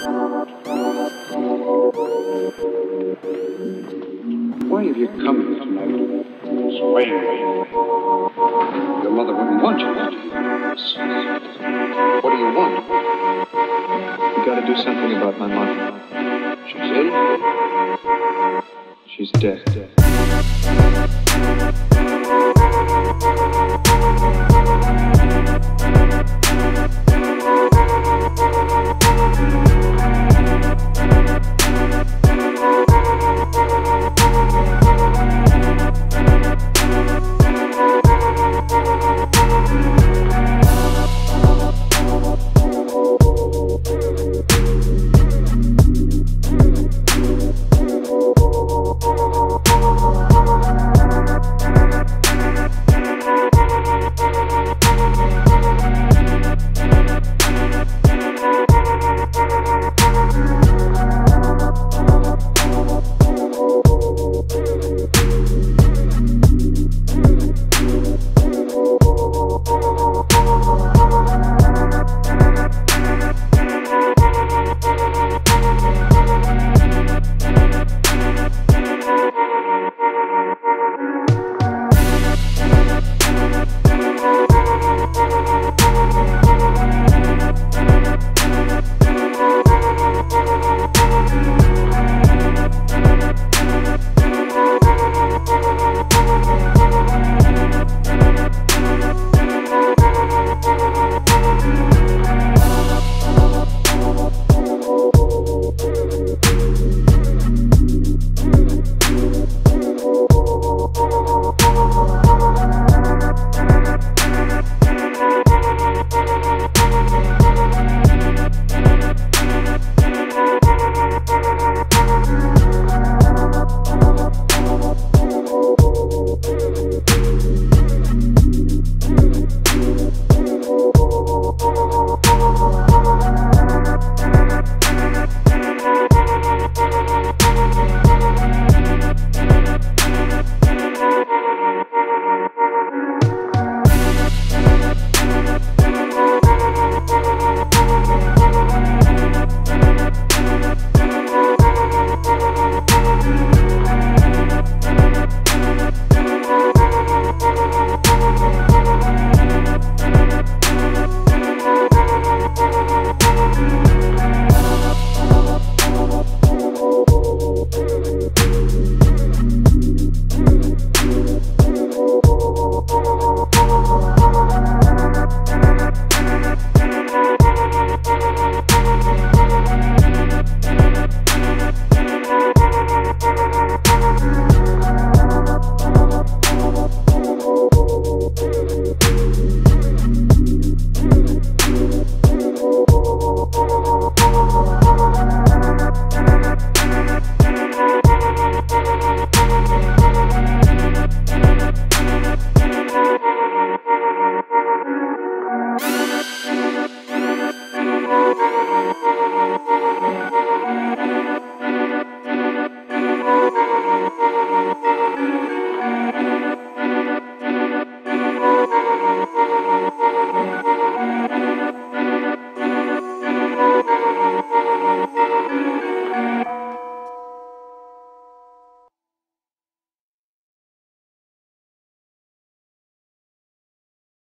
Why have you come here tonight? Swaying Your mother wouldn't want you. What do you want? You gotta do something about my mother. She's in? She's dead.